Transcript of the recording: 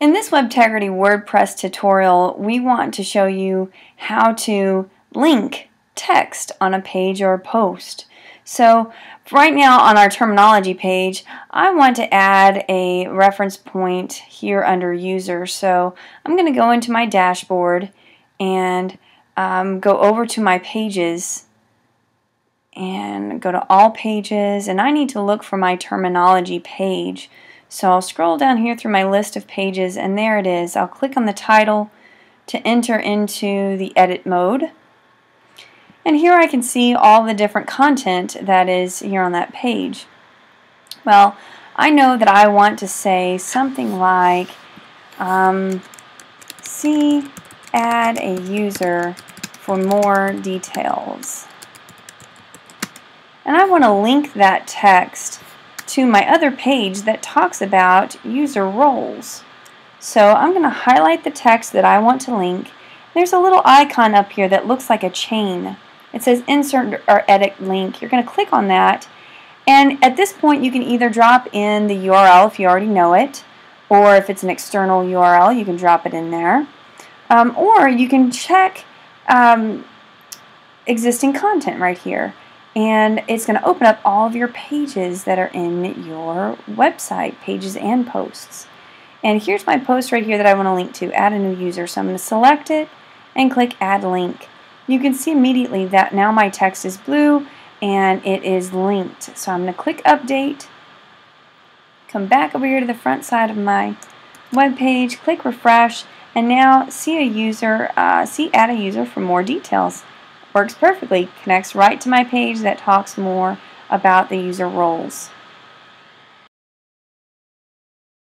In this Webtegrity WordPress tutorial, we want to show you how to link text on a page or a post. So right now on our terminology page, I want to add a reference point here under user. So I'm going to go into my dashboard and um, go over to my pages and go to all pages and I need to look for my terminology page. So I'll scroll down here through my list of pages and there it is. I'll click on the title to enter into the edit mode. And here I can see all the different content that is here on that page. Well, I know that I want to say something like um, see add a user for more details. And I want to link that text to my other page that talks about user roles. So I'm going to highlight the text that I want to link. There's a little icon up here that looks like a chain. It says insert or edit link. You're going to click on that and at this point you can either drop in the URL if you already know it or if it's an external URL you can drop it in there um, or you can check um, existing content right here and it's going to open up all of your pages that are in your website, pages and posts. And here's my post right here that I want to link to, add a new user. So I'm going to select it and click add link. You can see immediately that now my text is blue and it is linked. So I'm going to click update, come back over here to the front side of my web page, click refresh, and now see a user, uh, see add a user for more details. Works perfectly, connects right to my page that talks more about the user roles.